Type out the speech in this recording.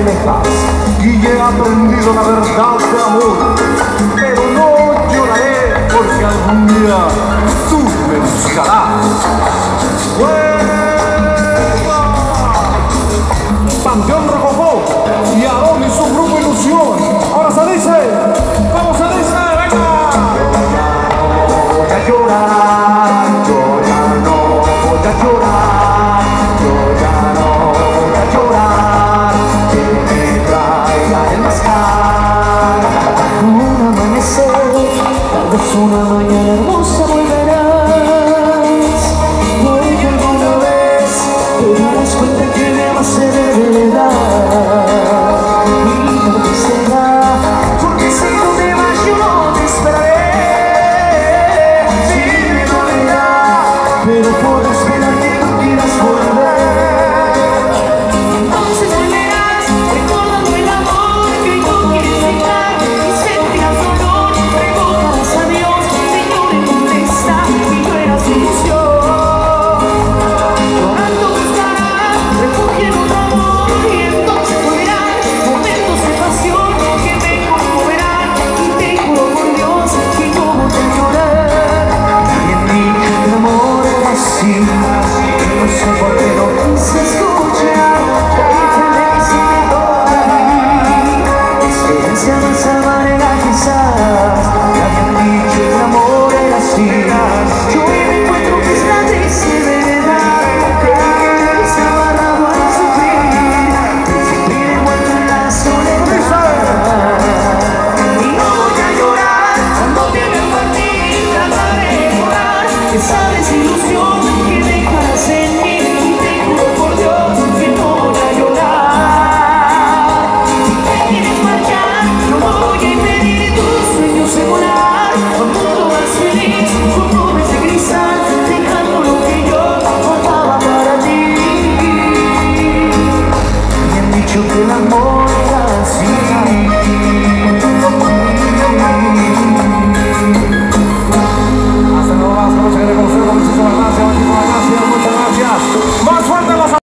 alejas. Guille ha aprendido la verdad de amor, pero no lloraré porque algún día tú me buscarás. pitiful. desilusión